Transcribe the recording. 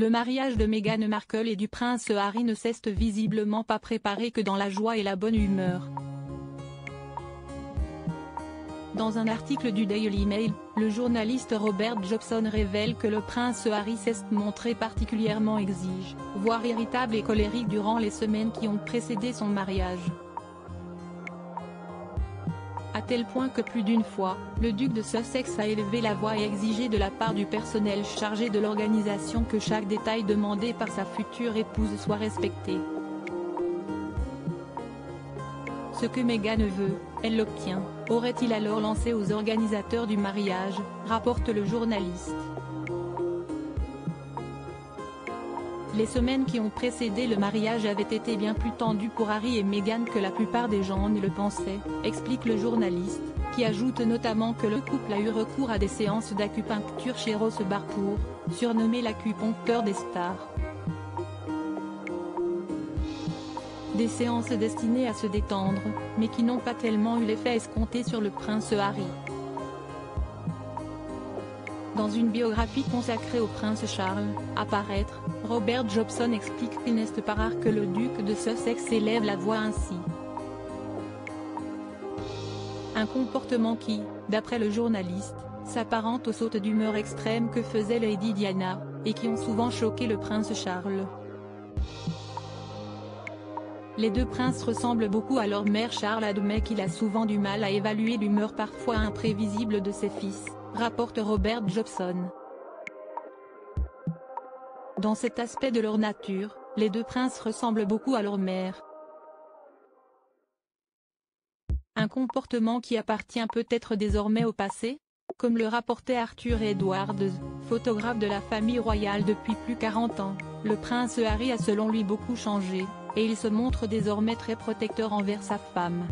le mariage de Meghan Markle et du prince Harry ne s'est visiblement pas préparé que dans la joie et la bonne humeur. Dans un article du Daily Mail, le journaliste Robert Jobson révèle que le prince Harry s'est montré particulièrement exige, voire irritable et colérique durant les semaines qui ont précédé son mariage. Tel point que plus d'une fois, le duc de Sussex a élevé la voix et exigé de la part du personnel chargé de l'organisation que chaque détail demandé par sa future épouse soit respecté. Ce que Meghan veut, elle l'obtient, aurait-il alors lancé aux organisateurs du mariage, rapporte le journaliste. Les semaines qui ont précédé le mariage avaient été bien plus tendues pour Harry et Meghan que la plupart des gens ne le pensaient, explique le journaliste, qui ajoute notamment que le couple a eu recours à des séances d'acupuncture chez Ross Barpour, surnommé l'acupuncteur des stars. Des séances destinées à se détendre, mais qui n'ont pas tellement eu l'effet escompté sur le prince Harry. Dans une biographie consacrée au prince Charles, à paraître, Robert Jobson explique qu'il n'est pas rare que le duc de Sussex élève la voix ainsi. Un comportement qui, d'après le journaliste, s'apparente aux sautes d'humeur extrêmes que faisait Lady Diana, et qui ont souvent choqué le prince Charles. Les deux princes ressemblent beaucoup à leur mère Charles admet qu'il a souvent du mal à évaluer l'humeur parfois imprévisible de ses fils, rapporte Robert Jobson. Dans cet aspect de leur nature, les deux princes ressemblent beaucoup à leur mère. Un comportement qui appartient peut-être désormais au passé Comme le rapportait Arthur Edwards, photographe de la famille royale depuis plus 40 ans, le prince Harry a selon lui beaucoup changé, et il se montre désormais très protecteur envers sa femme.